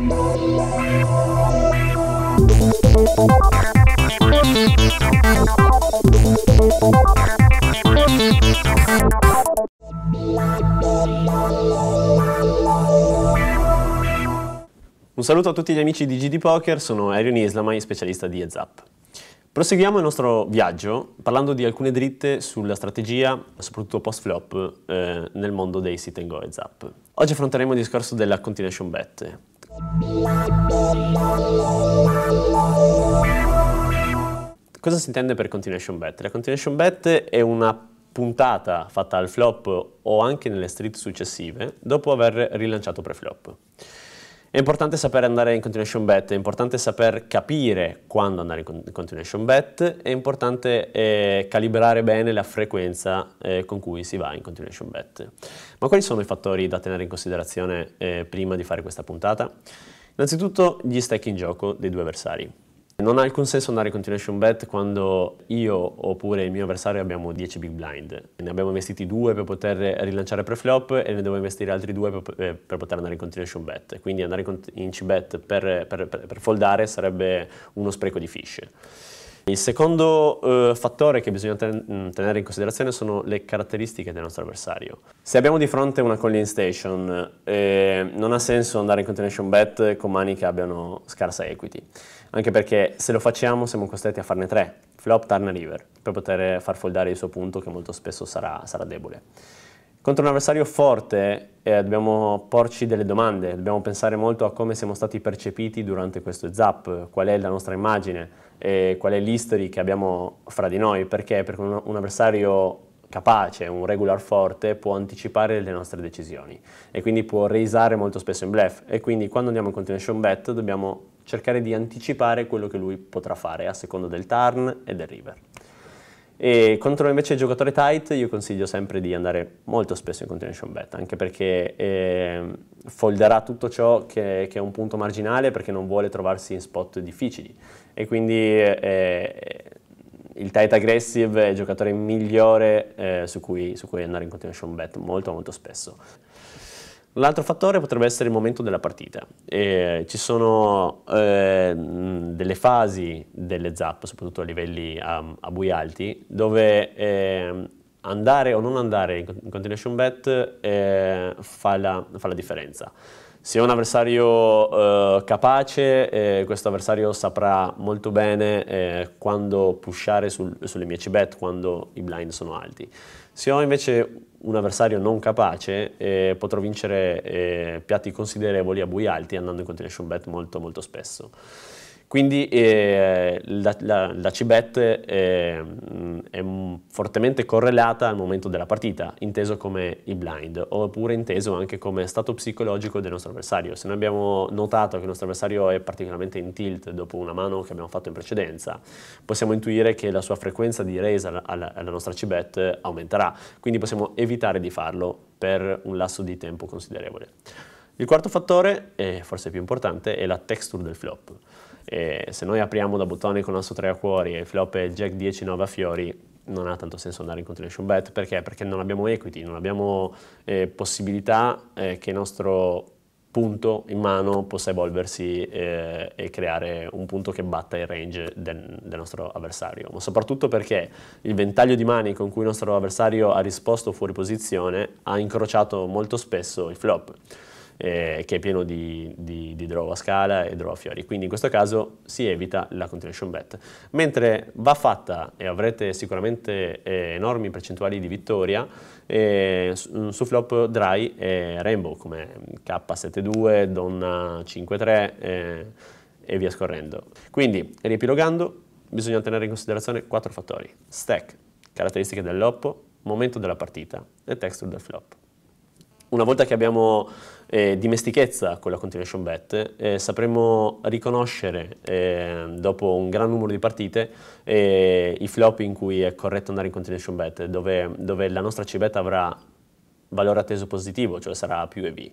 Un saluto a tutti gli amici di GD Poker, sono Arion Islamai, specialista di Up. Proseguiamo il nostro viaggio parlando di alcune dritte sulla strategia, soprattutto post-flop, eh, nel mondo dei sit and go Up. Oggi affronteremo il discorso della continuation bet. Cosa si intende per continuation bet? La continuation bet è una puntata fatta al flop o anche nelle street successive dopo aver rilanciato pre-flop. È importante sapere andare in continuation bet, è importante saper capire quando andare in continuation bet, è importante eh, calibrare bene la frequenza eh, con cui si va in continuation bet. Ma quali sono i fattori da tenere in considerazione eh, prima di fare questa puntata? Innanzitutto gli stack in gioco dei due avversari. Non ha alcun senso andare in continuation bet quando io oppure il mio avversario abbiamo 10 big blind. Ne abbiamo investiti due per poter rilanciare pre-flop e ne devo investire altri due per, eh, per, poter andare in continuation bet. Quindi andare in c-bet per, per, per foldare sarebbe uno spreco di fish. Il secondo eh, fattore che bisogna ten mm, tenere in considerazione sono le caratteristiche del nostro avversario. Se abbiamo di fronte una call-in station, eh, non ha senso andare in continuation bet con mani che abbiano scarsa equity, anche perché se lo facciamo siamo costretti a farne tre, flop, turn e river, per poter far foldare il suo punto che molto spesso sarà, sarà debole. Contro un avversario forte eh, dobbiamo porci delle domande, dobbiamo pensare molto a come siamo stati percepiti durante questo zap, qual è la nostra immagine, eh, qual è l'history che abbiamo fra di noi, perché? Perché un, un avversario capace, un regular forte, può anticipare le nostre decisioni e quindi può raisare molto spesso in bluff e quindi quando andiamo in continuation bet dobbiamo cercare di anticipare quello che lui potrà fare a seconda del turn e del river. E contro invece il giocatore tight io consiglio sempre di andare molto spesso in continuation bet, anche perché eh, folderà tutto ciò che, che, è un punto marginale perché non vuole trovarsi in spot difficili e quindi eh, il tight aggressive è il giocatore migliore eh, su, cui, su cui andare in continuation bet molto molto spesso. L'altro fattore potrebbe essere il momento della partita. Eh, ci sono eh, delle fasi delle zap, soprattutto a livelli a, a bui alti, dove eh, andare o non andare in continuation bet eh, fa la, fa, la, differenza. Se è un avversario eh, capace, eh, questo avversario saprà molto bene quando pushare sul, sulle mie c-bet, quando i blind sono alti. Se ho invece un avversario non capace, eh, potrò vincere eh, piatti considerevoli a bui alti andando in continuation bet molto molto spesso. Quindi eh, la, la, la C-bet è, è, fortemente correlata al momento della partita, inteso come i blind, oppure inteso anche come stato psicologico del nostro avversario. Se noi abbiamo notato che il nostro avversario è particolarmente in tilt dopo una mano che abbiamo fatto in precedenza, possiamo intuire che la sua frequenza di raise alla, alla, alla nostra C-bet aumenterà, quindi possiamo evitare di farlo per un lasso di tempo considerevole. Il quarto fattore, e forse più importante, è la texture del flop. E se noi apriamo da bottone con asso 3 a cuori e il flop è jack 10 9 a fiori, non ha tanto senso andare in continuation bet. Perché? Perché non abbiamo equity, non abbiamo eh, possibilità eh, che il nostro punto in mano possa evolversi eh, e creare un punto che batta il range del, del, nostro avversario, ma soprattutto perché il ventaglio di mani con cui il nostro avversario ha risposto fuori posizione ha incrociato molto spesso il flop eh, che è pieno di, di, di, draw a scala e draw a fiori, quindi in questo caso si evita la continuation bet. Mentre va fatta, e avrete sicuramente eh, enormi percentuali di vittoria, eh, su, su, flop dry e rainbow come K72, donna 5-3 eh, e via scorrendo. Quindi, riepilogando, bisogna tenere in considerazione quattro fattori. Stack, caratteristiche dell'oppo, momento della partita e texture del flop. Una volta che abbiamo eh, dimestichezza con la continuation bet, eh, sapremo riconoscere eh, dopo un gran numero di partite eh, i flop in cui è corretto andare in continuation bet, dove, dove la nostra c-bet avrà valore atteso positivo, cioè sarà più EV.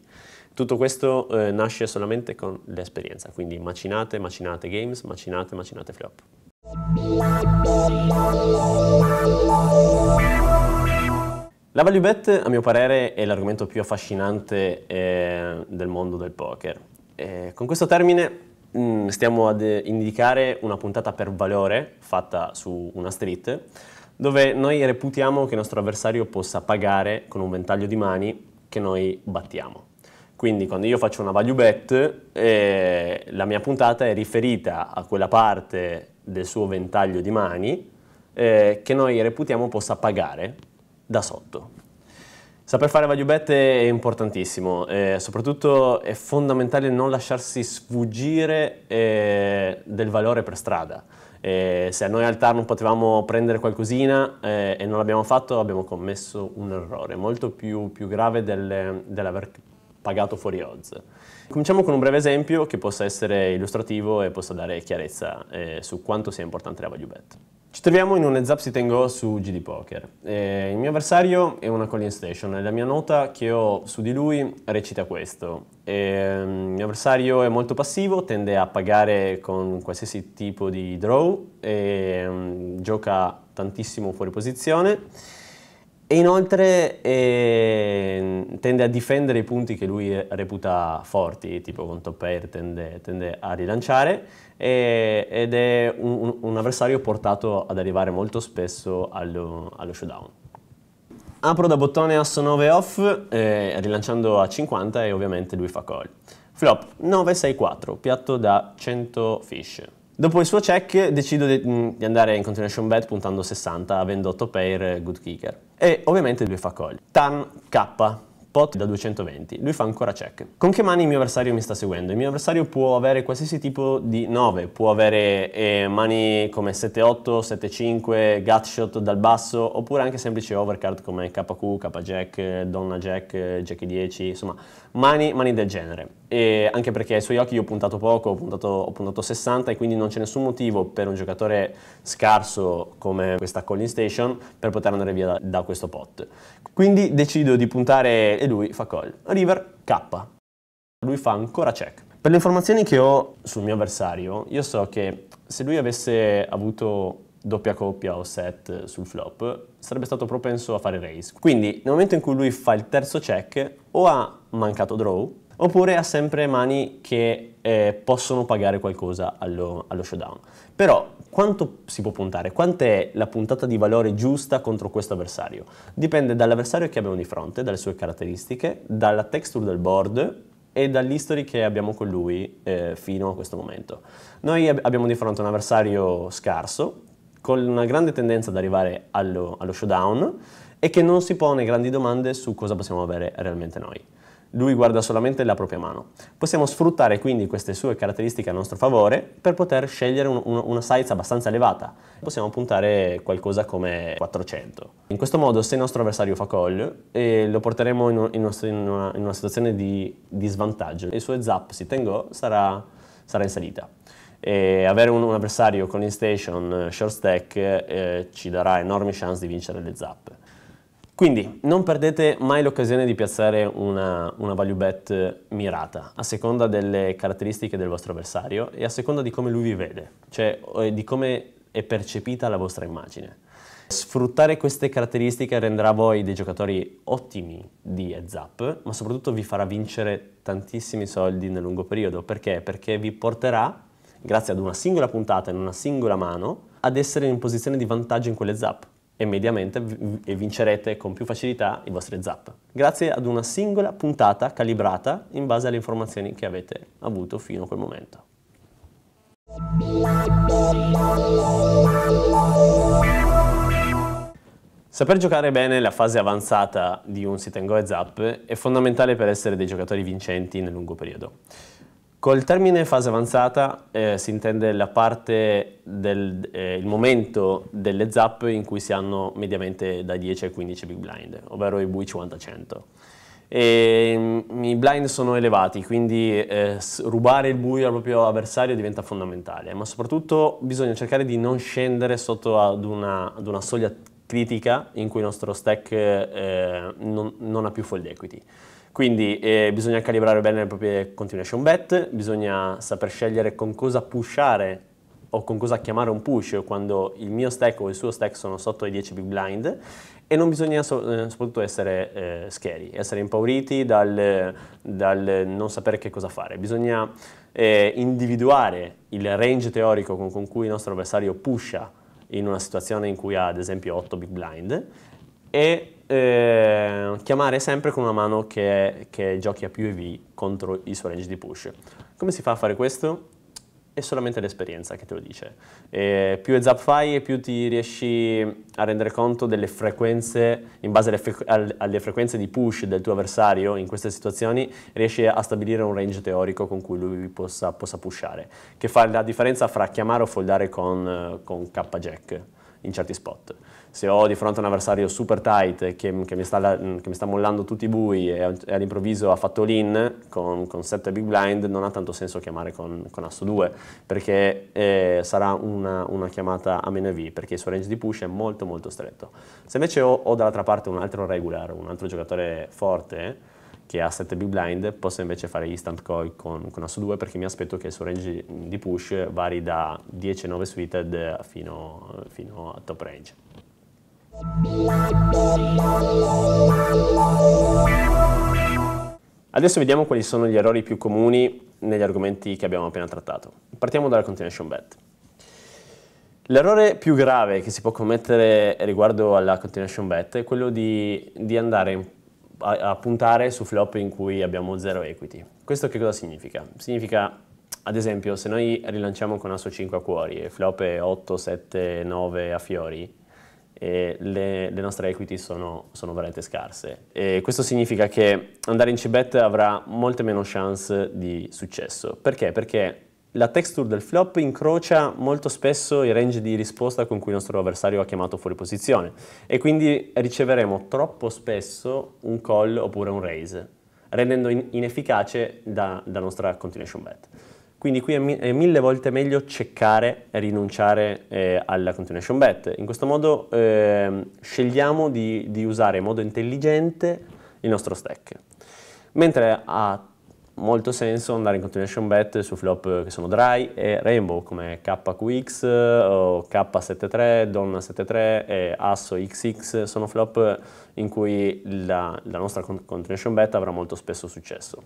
Tutto questo eh, nasce solamente con l'esperienza, quindi macinate, macinate games, macinate, macinate flop. La value bet, a mio parere, è l'argomento più affascinante eh, del mondo del poker. Eh, con questo termine mh, mm, stiamo ad indicare una puntata per valore fatta su una street dove noi reputiamo che il nostro avversario possa pagare con un ventaglio di mani che noi battiamo. Quindi quando io faccio una value bet, eh, la mia puntata è riferita a quella parte del suo ventaglio di mani eh, che noi reputiamo possa pagare da sotto. Saper fare value bet è importantissimo, eh, soprattutto è fondamentale non lasciarsi sfuggire eh, del valore per strada. Eh, se a noi al TAR non potevamo prendere qualcosina eh, e non l'abbiamo fatto, abbiamo commesso un errore molto più, più grave del, dell'aver pagato fuori odds. Cominciamo con un breve esempio che possa essere illustrativo e possa dare chiarezza eh, su quanto sia importante la value bet. Ci troviamo in un heads up sit and go su GD Poker. Eh, il mio avversario è una calling station e la mia nota che ho su di lui recita questo. Eh, il mio avversario è molto passivo, tende a pagare con qualsiasi tipo di draw e um, gioca tantissimo fuori posizione e inoltre eh, tende a difendere i punti che lui reputa forti, tipo con top air tende, tende a rilanciare e, ed è un, un, avversario portato ad arrivare molto spesso allo, allo showdown. Apro da bottone asso 9 off, eh, rilanciando a 50 e ovviamente lui fa call. Flop 9-6-4, piatto da 100 fish. Dopo il suo check decido di, mm, di andare in continuation bet puntando 60 avendo 8 pair good kicker e ovviamente lui fa call. Turn K pot da 220, lui fa ancora check. Con che mani il mio avversario mi sta seguendo? Il mio avversario può avere qualsiasi tipo di 9, può avere eh, mani come 7-8, 7-5, gutshot dal basso, oppure anche semplici overcard come KQ, KJack, Donna Jack, Jack 10, insomma, mani, mani del genere. E anche perché ai suoi occhi io ho puntato poco, ho puntato, ho puntato 60 e quindi non c'è nessun motivo per un giocatore scarso come questa calling station per poter andare via da, da questo pot. Quindi decido di puntare lui fa call. River K. Lui fa ancora check. Per le informazioni che ho sul mio avversario, io so che se lui avesse avuto doppia coppia o set sul flop, sarebbe stato propenso a fare raise. Quindi nel momento in cui lui fa il terzo check, o ha mancato draw, oppure ha sempre mani che eh, possono pagare qualcosa allo, allo showdown. Però quanto si può puntare? Quant'è la puntata di valore giusta contro questo avversario? Dipende dall'avversario che abbiamo di fronte, dalle sue caratteristiche, dalla texture del board e dall'history che abbiamo con lui eh, fino a questo momento. Noi ab- abbiamo di fronte un avversario scarso, con una grande tendenza ad arrivare allo, allo showdown e che non si pone grandi domande su cosa possiamo avere realmente noi lui guarda solamente la propria mano. Possiamo sfruttare quindi queste sue caratteristiche a nostro favore per poter scegliere un, un, una size abbastanza elevata. Possiamo puntare qualcosa come 400. In questo modo se il nostro avversario fa call eh, lo porteremo in, in, una, in, una, situazione di, di svantaggio. Il suo zap sit and go sarà, sarà in salita. E avere un, un avversario con in station short stack eh, ci darà enormi chance di vincere le zap. Quindi non perdete mai l'occasione di piazzare una, una, value bet mirata, a seconda delle caratteristiche del vostro avversario e a seconda di come lui vi vede, cioè di come è percepita la vostra immagine. Sfruttare queste caratteristiche renderà voi dei giocatori ottimi di heads up, ma soprattutto vi farà vincere tantissimi soldi nel lungo periodo. Perché? Perché vi porterà, grazie ad una singola puntata in una singola mano, ad essere in posizione di vantaggio in quelle zap e mediamente vincerete con più facilità i vostri zap, grazie ad una singola puntata calibrata in base alle informazioni che avete avuto fino a quel momento. Saper giocare bene la fase avanzata di un sit and go heads up è fondamentale per essere dei giocatori vincenti nel lungo periodo. Col termine fase avanzata eh, si intende la parte del eh, il momento delle zap in cui si hanno mediamente da 10 a 15 big blind, ovvero i bui 50-100. E, mm, I blind sono elevati, quindi eh, rubare il buio al proprio avversario diventa fondamentale, ma soprattutto bisogna cercare di non scendere sotto ad una, ad una soglia critica in cui il nostro stack eh, non, non ha più fold equity. Quindi eh, bisogna calibrare bene le proprie continuation bet, bisogna saper scegliere con cosa pushare o con cosa chiamare un push quando il mio stack o il suo stack sono sotto ai 10 big blind e non bisogna so, eh, soprattutto essere eh, scary, essere impauriti dal, dal, non sapere che cosa fare. Bisogna eh, individuare il range teorico con, con, cui il nostro avversario pusha in una situazione in cui ha ad esempio 8 big blind e eh, chiamare sempre con una mano che, che giochi a EV contro il suo range di push. Come si fa a fare questo? è solamente l'esperienza che te lo dice. E più up fai e più ti riesci a rendere conto delle frequenze, in base alle, fre alle, frequenze di push del tuo avversario in queste situazioni, riesci a stabilire un range teorico con cui lui possa, possa pushare, che fa la differenza fra chiamare o foldare con, con K-Jack in certi spot se ho di fronte un avversario super tight che, che, mi, sta, che mi, sta, mollando tutti i bui e, e all'improvviso ha fatto l'in con, con 7 big blind, non ha tanto senso chiamare con, con asso 2 perché eh, sarà una, una, chiamata a meno V perché il suo range di push è molto molto stretto. Se invece ho, ho dall'altra parte un altro regular, un altro giocatore forte che ha 7 big blind, posso invece fare instant call con, con asso 2 perché mi aspetto che il suo range di push vari da 10-9 suited fino, fino a top range. Adesso vediamo quali sono gli errori più comuni negli argomenti che abbiamo appena trattato. Partiamo dalla continuation bet. L'errore più grave che si può commettere riguardo alla continuation bet è quello di, di andare a, a, puntare su flop in cui abbiamo zero equity. Questo che cosa significa? Significa, ad esempio, se noi rilanciamo con asso 5 a cuori e flop è 8, 7, 9 a fiori, le, le, nostre equity sono, sono, veramente scarse. E questo significa che andare in C-bet avrà molte meno chance di successo. Perché? Perché la texture del flop incrocia molto spesso i range di risposta con cui il nostro avversario ha chiamato fuori posizione e quindi riceveremo troppo spesso un call oppure un raise, rendendo in inefficace la nostra continuation bet. Quindi qui è, mi è, mille volte meglio ceccare e rinunciare eh, alla continuation bet. In questo modo eh, scegliamo di, di, usare in modo intelligente il nostro stack. Mentre ha molto senso andare in continuation bet su flop che sono dry e rainbow come KQX o K73, Donna 73 e Asso XX sono flop in cui la, la nostra continuation bet avrà molto spesso successo.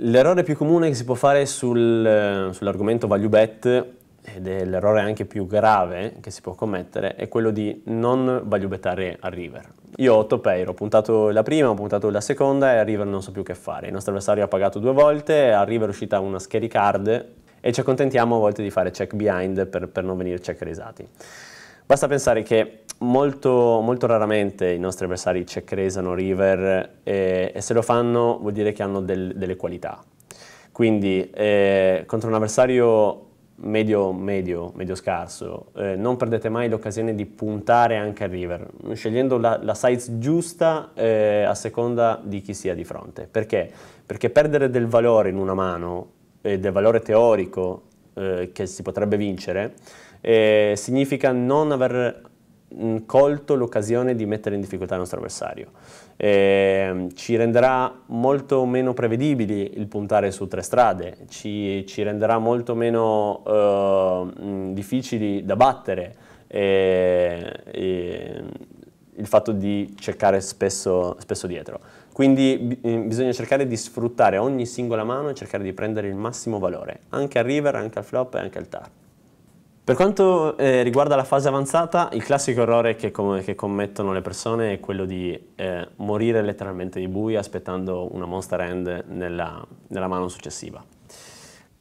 L'errore più comune che si può fare sul, sull'argomento value bet, ed è l'errore anche più grave che si può commettere, è quello di non value bettare a river. Io ho 8 pair, ho puntato la prima, ho puntato la seconda e a river non so più che fare. Il nostro avversario ha pagato due volte, a river è uscita una scary card e ci accontentiamo a volte di fare check behind per, per non venire check risati. Basta pensare che molto, molto raramente i nostri avversari check raisano river e, e, se lo fanno vuol dire che hanno del, delle qualità. Quindi eh, contro un avversario medio, medio, medio scarso, eh, non perdete mai l'occasione di puntare anche a river, scegliendo la, la size giusta eh, a seconda di chi sia di fronte. Perché? Perché perdere del valore in una mano, eh, del valore teorico eh, che si potrebbe vincere, eh, significa non aver colto l'occasione di mettere in difficoltà il nostro avversario. Eh, ci renderà molto meno prevedibili il puntare su tre strade, ci, ci renderà molto meno eh, difficili da battere eh, il fatto di cercare spesso, spesso dietro. Quindi mm, bisogna cercare di sfruttare ogni singola mano e cercare di prendere il massimo valore, anche al river, anche al flop e anche al turn. Per quanto eh, riguarda la fase avanzata, il classico errore che, com che commettono le persone è quello di eh, morire letteralmente di buia aspettando una monster end nella, nella mano successiva.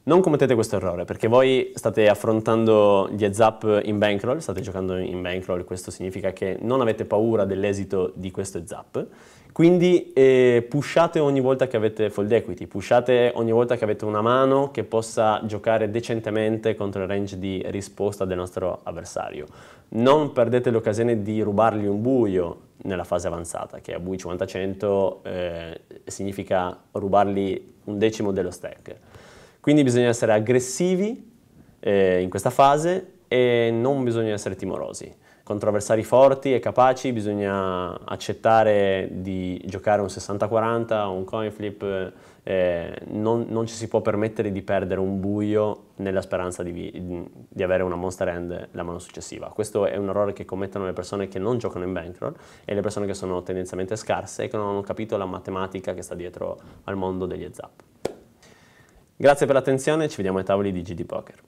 Non commettete questo errore perché voi state affrontando gli heads up in bankroll, state giocando in bankroll, questo significa che non avete paura dell'esito di questo heads up, quindi eh, pushate ogni volta che avete fold equity, pushate ogni volta che avete una mano che possa giocare decentemente contro il range di risposta del nostro avversario. Non perdete l'occasione di rubargli un buio nella fase avanzata, che a bui 50-100 eh, significa rubargli un decimo dello stack. Quindi bisogna essere aggressivi eh, in questa fase e non bisogna essere timorosi. Contro avversari forti e capaci bisogna accettare di giocare un 60-40, un coin flip, eh, non, non, ci si può permettere di perdere un buio nella speranza di, di, avere una monster end la mano successiva. Questo è un errore che commettono le persone che non giocano in bankroll e le persone che sono tendenzialmente scarse e che non hanno capito la matematica che sta dietro al mondo degli up. Grazie per l'attenzione, ci vediamo ai tavoli di GD Poker.